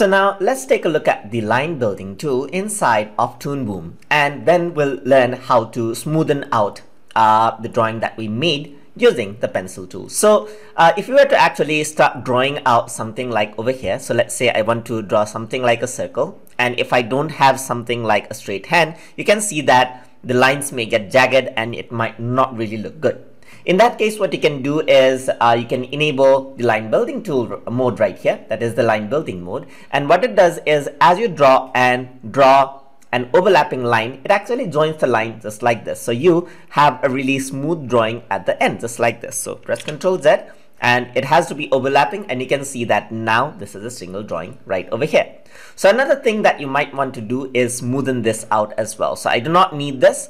So now let's take a look at the line building tool inside of Toon Boom and then we'll learn how to smoothen out uh, the drawing that we made using the pencil tool. So uh, if you were to actually start drawing out something like over here, so let's say I want to draw something like a circle and if I don't have something like a straight hand, you can see that the lines may get jagged and it might not really look good. In that case, what you can do is uh, you can enable the line building tool mode right here. That is the line building mode. And what it does is as you draw and draw an overlapping line, it actually joins the line just like this. So you have a really smooth drawing at the end, just like this. So press Ctrl Z and it has to be overlapping and you can see that now this is a single drawing right over here. So another thing that you might want to do is smoothen this out as well. So I do not need this.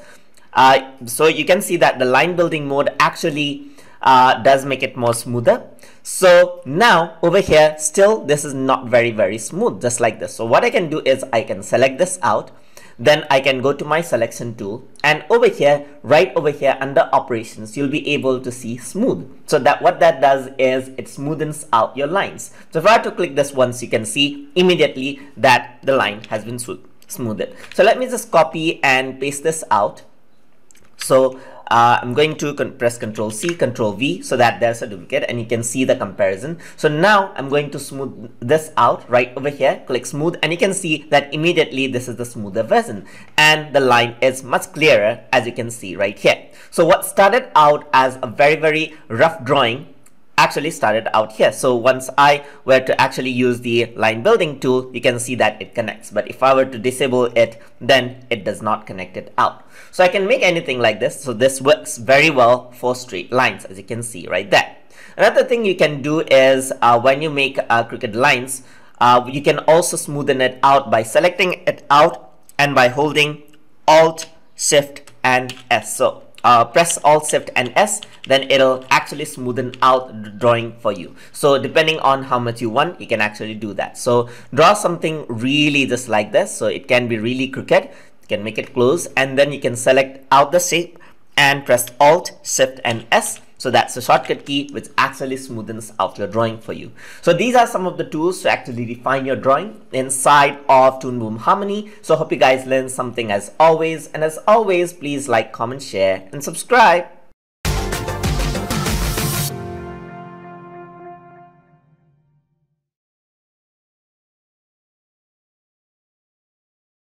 Uh, so you can see that the line building mode actually uh, does make it more smoother. So now over here, still this is not very, very smooth, just like this. So what I can do is I can select this out then I can go to my selection tool and over here, right over here under operations, you'll be able to see smooth. So that what that does is it smoothens out your lines. So if I were to click this once, you can see immediately that the line has been smoothed. So let me just copy and paste this out. So uh, I'm going to press Control C, Control V so that there's a duplicate and you can see the comparison. So now I'm going to smooth this out right over here, click smooth and you can see that immediately this is the smoother version and the line is much clearer as you can see right here. So what started out as a very, very rough drawing actually started out here. So once I were to actually use the line building tool, you can see that it connects. But if I were to disable it, then it does not connect it out. So I can make anything like this. So this works very well for straight lines, as you can see right there. Another thing you can do is uh, when you make uh, crooked lines, uh, you can also smoothen it out by selecting it out and by holding Alt, Shift, and S. So uh, press Alt Shift and S then it'll actually smoothen out the drawing for you. So depending on how much you want you can actually do that. So draw something really just like this. So it can be really crooked you can make it close and then you can select out the shape and press Alt Shift and S so that's the shortcut key which actually smoothens out your drawing for you. So these are some of the tools to actually refine your drawing inside of Toon Boom Harmony. So hope you guys learned something as always. And as always, please like, comment, share, and subscribe.